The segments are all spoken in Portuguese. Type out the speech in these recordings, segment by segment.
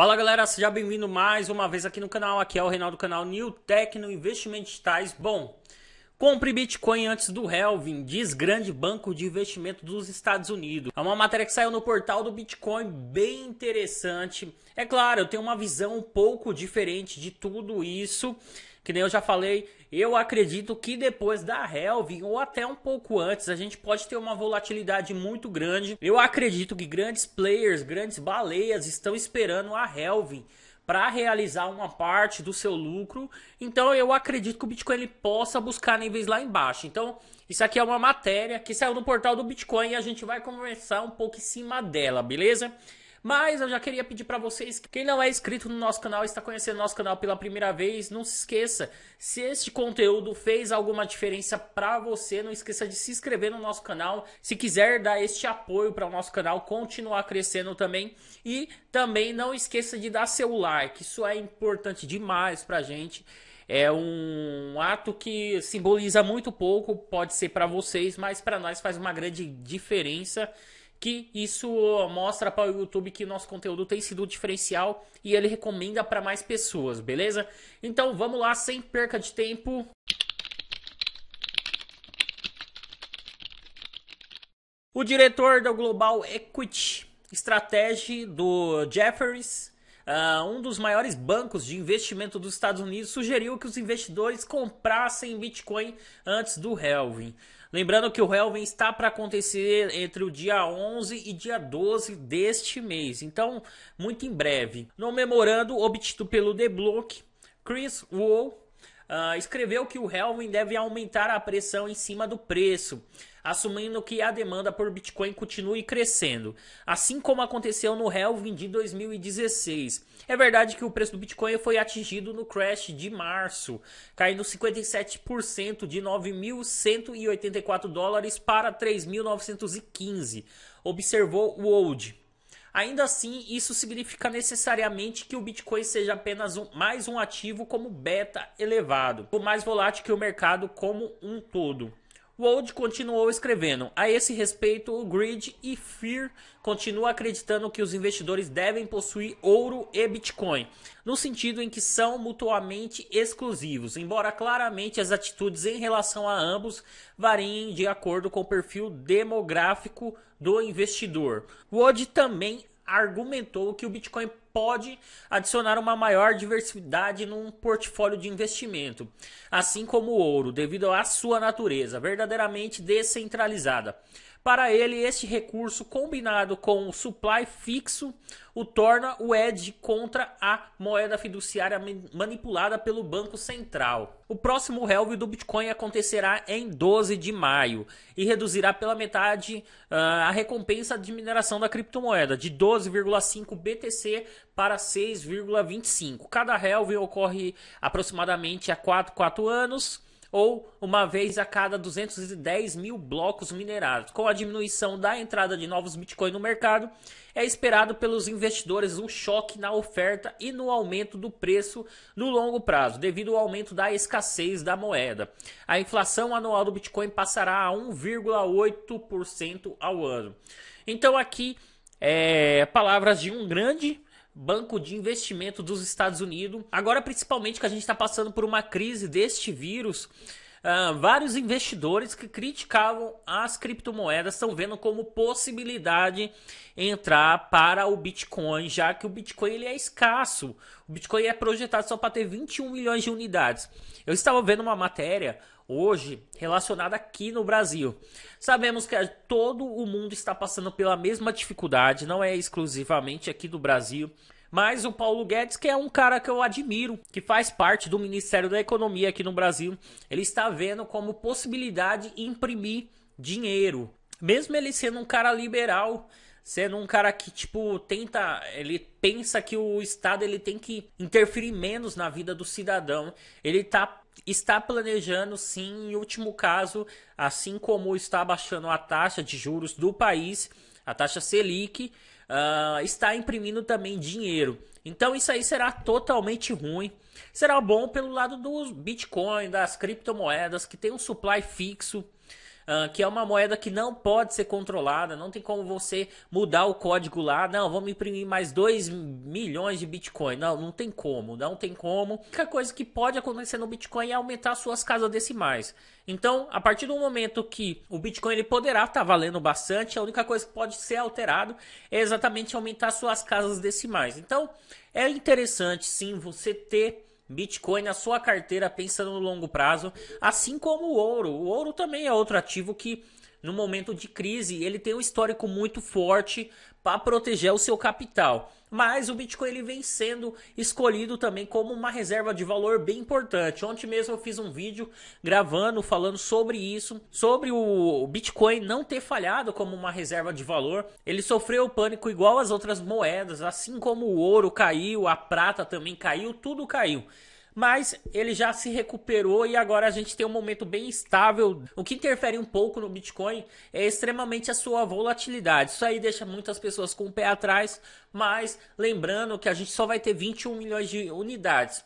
Fala galera, seja bem-vindo mais uma vez aqui no canal. Aqui é o Reinaldo do canal New Tecno Investimentos Digitais. Bom, compre Bitcoin antes do Helvin, diz grande banco de investimento dos Estados Unidos. É uma matéria que saiu no portal do Bitcoin, bem interessante. É claro, eu tenho uma visão um pouco diferente de tudo isso que nem eu já falei, eu acredito que depois da Helvin ou até um pouco antes, a gente pode ter uma volatilidade muito grande. Eu acredito que grandes players, grandes baleias estão esperando a Helvin para realizar uma parte do seu lucro. Então eu acredito que o Bitcoin ele possa buscar níveis lá embaixo. Então isso aqui é uma matéria que saiu no portal do Bitcoin e a gente vai conversar um pouco em cima dela, beleza? Mas eu já queria pedir para vocês, quem não é inscrito no nosso canal, está conhecendo nosso canal pela primeira vez, não se esqueça, se este conteúdo fez alguma diferença para você, não esqueça de se inscrever no nosso canal. Se quiser dar este apoio para o nosso canal continuar crescendo também e também não esqueça de dar seu like, isso é importante demais pra gente. É um ato que simboliza muito pouco, pode ser para vocês, mas para nós faz uma grande diferença que isso mostra para o YouTube que nosso conteúdo tem sido diferencial e ele recomenda para mais pessoas, beleza? Então vamos lá, sem perca de tempo. O diretor da Global Equity Strategy do Jefferies, uh, um dos maiores bancos de investimento dos Estados Unidos, sugeriu que os investidores comprassem Bitcoin antes do halving. Lembrando que o Helvin está para acontecer entre o dia 11 e dia 12 deste mês, então muito em breve. No memorando obtido pelo The Block, Chris Wall uh, escreveu que o Helvin deve aumentar a pressão em cima do preço, assumindo que a demanda por Bitcoin continue crescendo, assim como aconteceu no Helvin de 2016. É verdade que o preço do Bitcoin foi atingido no crash de março, caindo 57% de 9.184 dólares para 3.915, observou o Old. Ainda assim, isso significa necessariamente que o Bitcoin seja apenas um, mais um ativo como beta elevado, o mais volátil que o mercado como um todo. Wold continuou escrevendo: A esse respeito, o Grid e Fear continuam acreditando que os investidores devem possuir ouro e Bitcoin, no sentido em que são mutuamente exclusivos, embora claramente as atitudes em relação a ambos variem de acordo com o perfil demográfico do investidor. Wood também argumentou que o Bitcoin pode adicionar uma maior diversidade num portfólio de investimento, assim como o ouro, devido à sua natureza verdadeiramente descentralizada. Para ele, este recurso, combinado com o supply fixo, o torna o edge contra a moeda fiduciária manipulada pelo Banco Central. O próximo helve do Bitcoin acontecerá em 12 de maio e reduzirá pela metade uh, a recompensa de mineração da criptomoeda, de 12,5 BTC para 6,25. Cada helve ocorre aproximadamente a 4, 4 anos ou uma vez a cada 210 mil blocos minerados. Com a diminuição da entrada de novos Bitcoin no mercado, é esperado pelos investidores um choque na oferta e no aumento do preço no longo prazo, devido ao aumento da escassez da moeda. A inflação anual do Bitcoin passará a 1,8% ao ano. Então aqui é, palavras de um grande banco de investimento dos Estados Unidos. Agora, principalmente que a gente está passando por uma crise deste vírus, uh, vários investidores que criticavam as criptomoedas estão vendo como possibilidade entrar para o Bitcoin, já que o Bitcoin ele é escasso. O Bitcoin é projetado só para ter 21 milhões de unidades. Eu estava vendo uma matéria hoje relacionada aqui no Brasil. Sabemos que todo o mundo está passando pela mesma dificuldade, não é exclusivamente aqui do Brasil. Mas o Paulo Guedes, que é um cara que eu admiro, que faz parte do Ministério da Economia aqui no Brasil, ele está vendo como possibilidade imprimir dinheiro. Mesmo ele sendo um cara liberal, sendo um cara que tipo tenta, ele pensa que o Estado ele tem que interferir menos na vida do cidadão. Ele tá está planejando sim, em último caso, assim como está baixando a taxa de juros do país, a taxa Selic, uh, está imprimindo também dinheiro. Então isso aí será totalmente ruim. Será bom pelo lado dos Bitcoin, das criptomoedas, que tem um supply fixo. Uh, que é uma moeda que não pode ser controlada, não tem como você mudar o código lá, não, vamos imprimir mais 2 milhões de Bitcoin. Não, não tem como, não tem como. A única coisa que pode acontecer no Bitcoin é aumentar suas casas decimais. Então, a partir do momento que o Bitcoin ele poderá estar tá valendo bastante, a única coisa que pode ser alterado é exatamente aumentar suas casas decimais. Então, é interessante sim você ter Bitcoin na sua carteira pensando no longo prazo, assim como o ouro. O ouro também é outro ativo que no momento de crise ele tem um histórico muito forte para proteger o seu capital. Mas o Bitcoin ele vem sendo escolhido também como uma reserva de valor bem importante. Ontem mesmo eu fiz um vídeo gravando falando sobre isso, sobre o Bitcoin não ter falhado como uma reserva de valor. Ele sofreu pânico igual as outras moedas, assim como o ouro caiu, a prata também caiu, tudo caiu mas ele já se recuperou e agora a gente tem um momento bem estável. O que interfere um pouco no Bitcoin é extremamente a sua volatilidade. Isso aí deixa muitas pessoas com o pé atrás, mas lembrando que a gente só vai ter 21 milhões de unidades.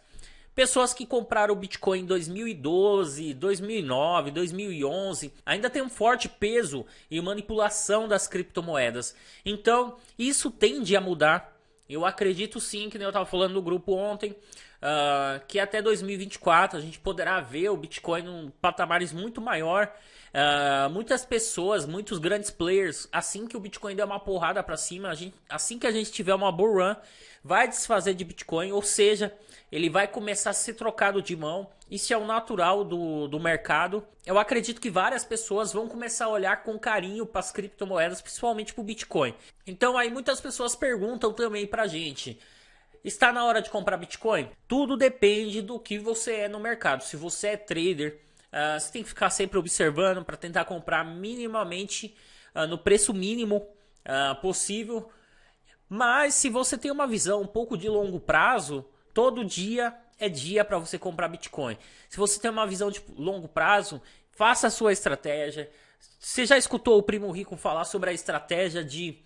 Pessoas que compraram o Bitcoin em 2012, 2009, 2011 ainda tem um forte peso e manipulação das criptomoedas. Então, isso tende a mudar. Eu acredito sim, que eu estava falando no grupo ontem, uh, que até 2024 a gente poderá ver o Bitcoin em patamares muito maior. Uh, muitas pessoas, muitos grandes players, assim que o Bitcoin der uma porrada para cima, gente, assim que a gente tiver uma bull run, vai desfazer de Bitcoin, ou seja, ele vai começar a ser trocado de mão. Isso é o natural do, do mercado. Eu acredito que várias pessoas vão começar a olhar com carinho para as criptomoedas, principalmente para o Bitcoin. Então aí muitas pessoas perguntam também para gente. Está na hora de comprar Bitcoin? Tudo depende do que você é no mercado. Se você é trader, uh, você tem que ficar sempre observando para tentar comprar minimamente uh, no preço mínimo uh, possível. Mas se você tem uma visão um pouco de longo prazo, todo dia é dia para você comprar Bitcoin. Se você tem uma visão de longo prazo, faça a sua estratégia. Você já escutou o Primo Rico falar sobre a estratégia de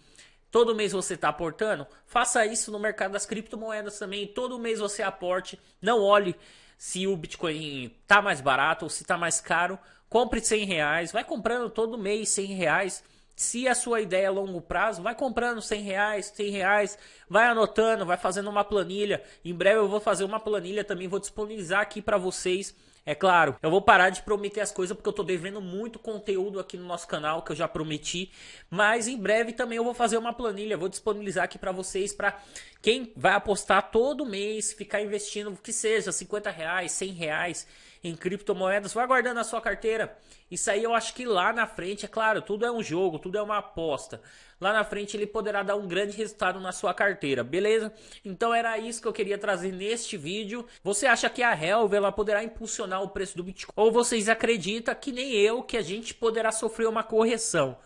todo mês você está aportando, faça isso no mercado das criptomoedas também. Todo mês você aporte. Não olhe se o Bitcoin está mais barato ou se está mais caro. Compre 100 reais. Vai comprando todo mês 100 reais. Se a sua ideia é longo prazo, vai comprando 100 reais, 100 reais, vai anotando, vai fazendo uma planilha. Em breve eu vou fazer uma planilha também, vou disponibilizar aqui para vocês é claro, eu vou parar de prometer as coisas porque eu tô devendo muito conteúdo aqui no nosso canal que eu já prometi, mas em breve também eu vou fazer uma planilha, vou disponibilizar aqui para vocês para quem vai apostar todo mês, ficar investindo que seja 50 reais, 100 reais em criptomoedas, vai guardando a sua carteira. Isso aí eu acho que lá na frente, é claro, tudo é um jogo, tudo é uma aposta. Lá na frente ele poderá dar um grande resultado na sua carteira, beleza? Então era isso que eu queria trazer neste vídeo. Você acha que a Helve ela poderá impulsionar o preço do Bitcoin? Ou vocês acreditam que nem eu que a gente poderá sofrer uma correção?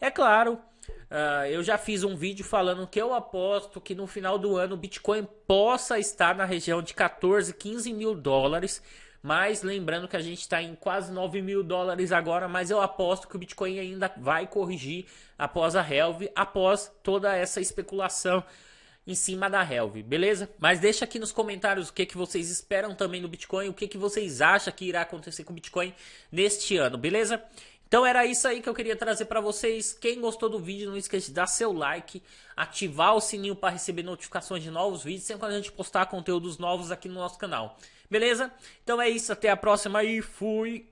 É claro, Uh, eu já fiz um vídeo falando que eu aposto que no final do ano o Bitcoin possa estar na região de 14, 15 mil dólares. Mas lembrando que a gente está em quase 9 mil dólares agora, mas eu aposto que o Bitcoin ainda vai corrigir após a Helve, após toda essa especulação em cima da Helve, beleza? Mas deixa aqui nos comentários o que, que vocês esperam também do Bitcoin, o que, que vocês acham que irá acontecer com o Bitcoin neste ano, beleza? Então era isso aí que eu queria trazer para vocês. Quem gostou do vídeo, não esqueça de dar seu like, ativar o sininho para receber notificações de novos vídeos sempre quando a gente postar conteúdos novos aqui no nosso canal. Beleza? Então é isso, até a próxima e fui!